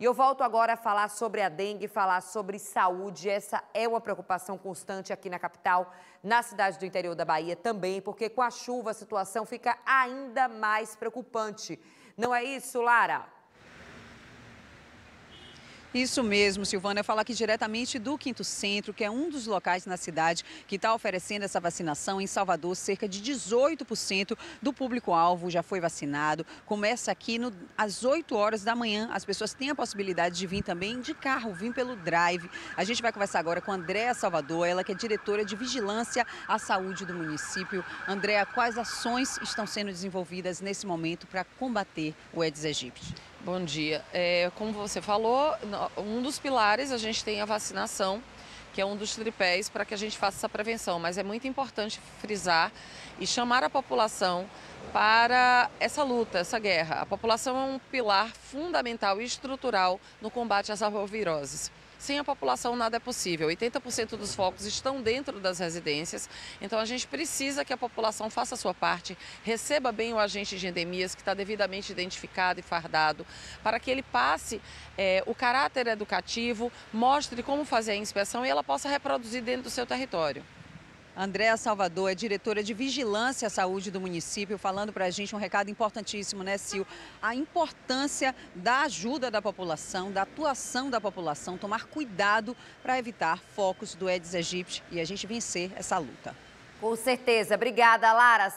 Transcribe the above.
E eu volto agora a falar sobre a dengue, falar sobre saúde. Essa é uma preocupação constante aqui na capital, na cidade do interior da Bahia também, porque com a chuva a situação fica ainda mais preocupante. Não é isso, Lara? Isso mesmo, Silvana. Eu falo aqui diretamente do Quinto Centro, que é um dos locais na cidade que está oferecendo essa vacinação. Em Salvador, cerca de 18% do público-alvo já foi vacinado. Começa aqui no, às 8 horas da manhã. As pessoas têm a possibilidade de vir também de carro, vir pelo drive. A gente vai conversar agora com a Andréa Salvador, ela que é diretora de Vigilância à Saúde do município. Andréa, quais ações estão sendo desenvolvidas nesse momento para combater o Aedes aegypti? Bom dia. É, como você falou, um dos pilares a gente tem a vacinação, que é um dos tripés para que a gente faça essa prevenção. Mas é muito importante frisar e chamar a população para essa luta, essa guerra. A população é um pilar fundamental e estrutural no combate às arboviroses. Sem a população nada é possível. 80% dos focos estão dentro das residências, então a gente precisa que a população faça a sua parte, receba bem o agente de endemias que está devidamente identificado e fardado, para que ele passe é, o caráter educativo, mostre como fazer a inspeção e ela possa reproduzir dentro do seu território. Andréa Salvador é diretora de Vigilância à Saúde do município, falando para a gente um recado importantíssimo, né, Sil? A importância da ajuda da população, da atuação da população, tomar cuidado para evitar focos do Aedes aegypti e a gente vencer essa luta. Com certeza. Obrigada, Lara.